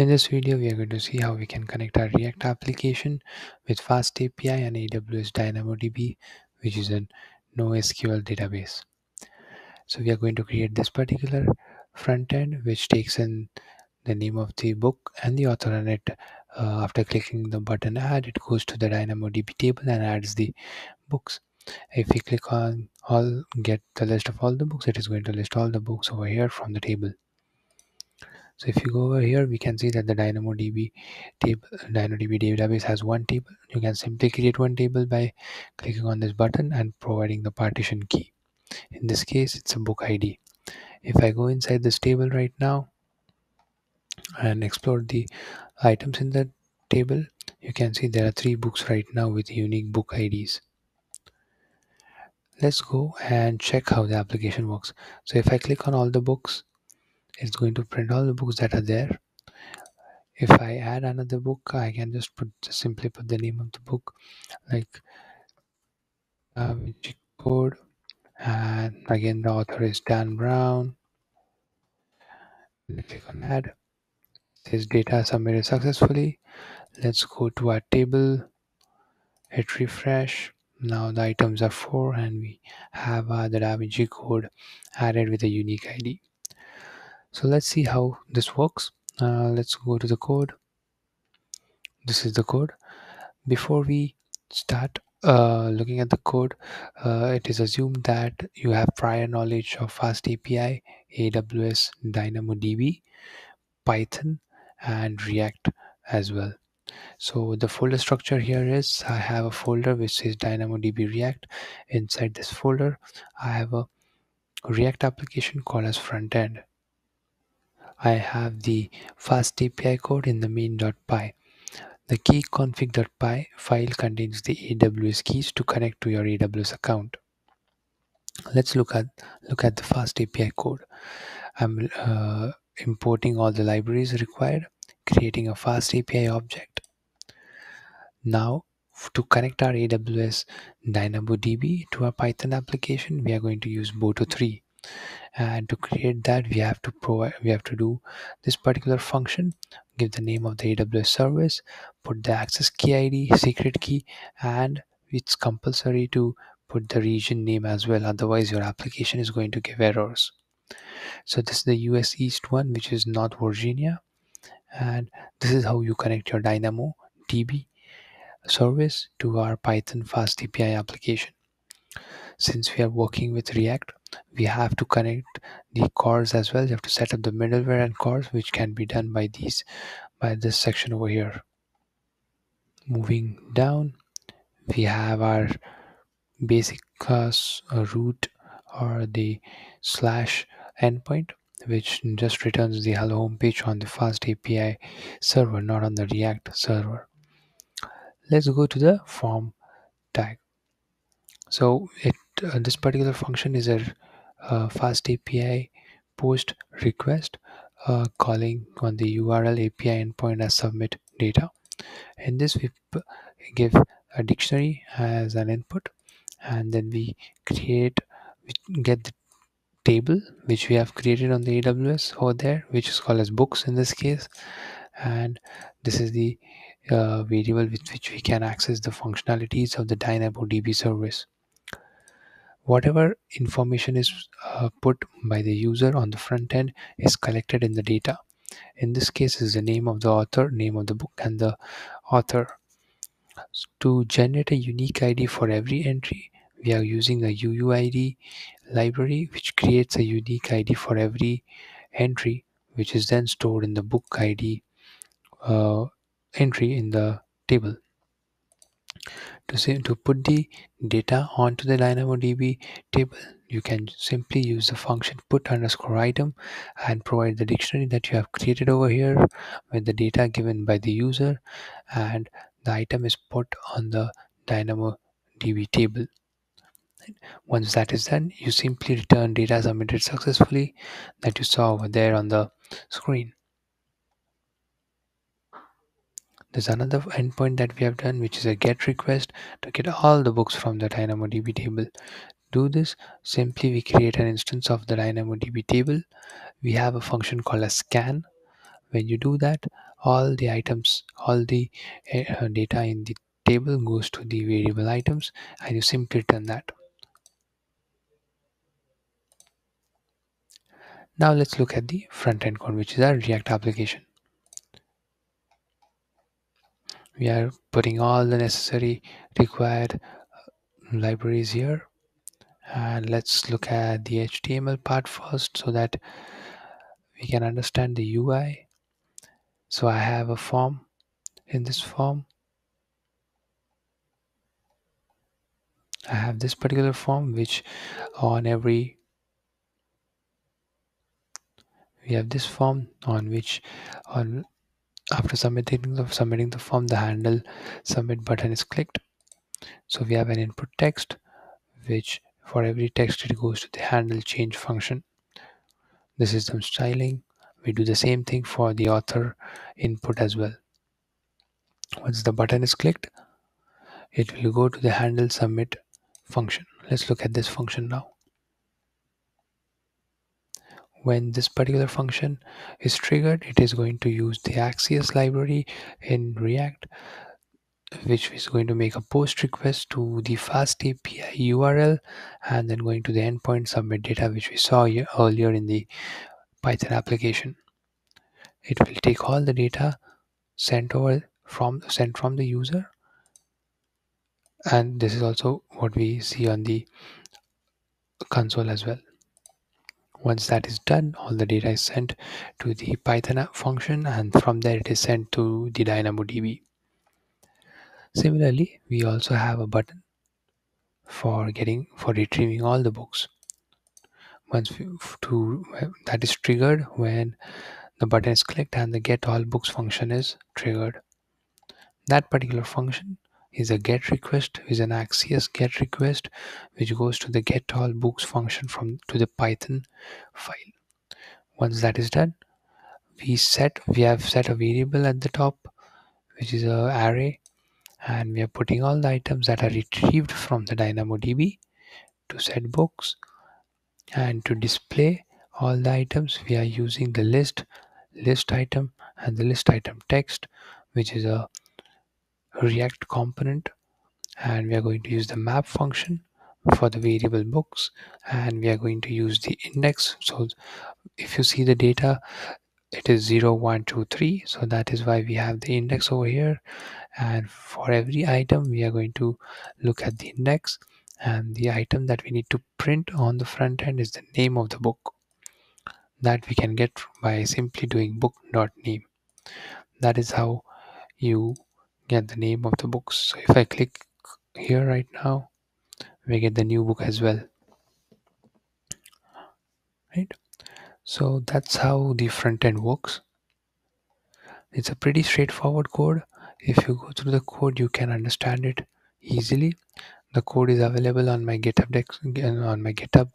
In this video, we are going to see how we can connect our React application with Fast API and AWS DynamoDB, which is a NoSQL database. So we are going to create this particular front end, which takes in the name of the book and the author on it. Uh, after clicking the button add, it goes to the DynamoDB table and adds the books. If we click on all get the list of all the books, it is going to list all the books over here from the table. So if you go over here, we can see that the DynamoDB table, DynamoDB database has one table. You can simply create one table by clicking on this button and providing the partition key. In this case, it's a book ID. If I go inside this table right now and explore the items in the table, you can see there are three books right now with unique book IDs. Let's go and check how the application works. So if I click on all the books, it's going to print all the books that are there. If I add another book I can just put just simply put the name of the book like uh, code and again the author is Dan Brown. Click on add. This data submitted successfully. Let's go to our table. Hit refresh. Now the items are four and we have uh, the DaVinci code added with a unique ID so let's see how this works. Uh, let's go to the code. This is the code. Before we start uh, looking at the code uh, it is assumed that you have prior knowledge of fast api aws dynamodb python and react as well. So the folder structure here is i have a folder which says dynamodb react. Inside this folder i have a react application called as front end I have the fast API code in the main.py. The key config.py file contains the AWS keys to connect to your AWS account. Let's look at look at the fast API code. I'm uh, importing all the libraries required, creating a fast API object. Now to connect our AWS DynamoDB to our Python application, we are going to use Boto3 and to create that we have to provide we have to do this particular function give the name of the aws service put the access key id secret key and it's compulsory to put the region name as well otherwise your application is going to give errors. So this is the us east one which is north virginia and this is how you connect your dynamo db service to our python fast api application. Since we are working with react we have to connect the CORS as well. You have to set up the middleware and CORS which can be done by these by this section over here. Moving down we have our basic class uh, root or the slash endpoint which just returns the hello home page on the fast api server not on the react server. Let's go to the form tag so it uh, this particular function is a uh, fast API post request uh, calling on the URL API endpoint as submit data. In this, we give a dictionary as an input, and then we create, we get the table which we have created on the AWS over there, which is called as books in this case, and this is the uh, variable with which we can access the functionalities of the DynamoDB service. Whatever information is uh, put by the user on the front end is collected in the data. In this case is the name of the author name of the book and the author. To generate a unique id for every entry we are using the uuid library which creates a unique id for every entry which is then stored in the book id uh, entry in the table to, to put the data onto the DynamoDB table, you can simply use the function put underscore item and provide the dictionary that you have created over here with the data given by the user and the item is put on the DynamoDB table. Once that is done, you simply return data submitted successfully that you saw over there on the screen. There's another endpoint that we have done, which is a get request to get all the books from the DynamoDB table. Do this, simply we create an instance of the DynamoDB table. We have a function called a scan. When you do that, all the items all the uh, data in the table goes to the variable items and you simply return that now let's look at the front end code which is our react application we are putting all the necessary required uh, libraries here. And let's look at the HTML part first so that we can understand the UI so I have a form. In this form I have this particular form which on every we have this form on which on after submitting the submitting the form the handle submit button is clicked. So we have an input text which for every text it goes to the handle change function. This is some styling. We do the same thing for the author input as well. Once the button is clicked it will go to the handle submit function. Let's look at this function now when this particular function is triggered it is going to use the axios library in react which is going to make a post request to the fast api url and then going to the endpoint submit data which we saw earlier in the python application. It will take all the data sent over from sent from the user. And this is also what we see on the console as well once that is done, all the data is sent to the Python function and from there it is sent to the DynamoDB. Similarly, we also have a button for getting for retrieving all the books. Once to that is triggered when the button is clicked and the get all books function is triggered. That particular function is a get request is an axios get request which goes to the get all books function from to the python file. Once that is done we set we have set a variable at the top which is a array and we are putting all the items that are retrieved from the dynamodb to set books. And to display all the items we are using the list list item and the list item text which is a react component and we are going to use the map function for the variable books and we are going to use the index. So if you see the data it is 0 1 2 3 so that is why we have the index over here. And for every item we are going to look at the index. And the item that we need to print on the front end is the name of the book that we can get by simply doing book.name that is how you get the name of the books so if I click here right now we get the new book as well. Right? So that's how the front end works. It's a pretty straightforward code. If you go through the code you can understand it easily. The code is available on my github dex on my github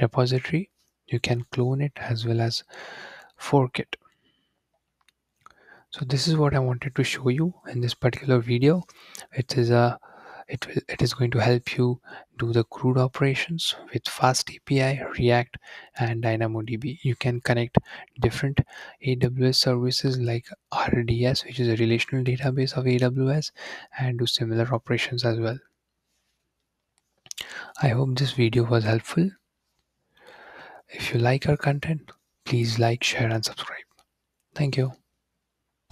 repository. You can clone it as well as fork it so this is what i wanted to show you in this particular video. It is a it will it is going to help you do the CRUD operations with fast api react and dynamodb. You can connect different aws services like rds which is a relational database of aws and do similar operations as well. I hope this video was helpful. If you like our content please like share and subscribe. Thank you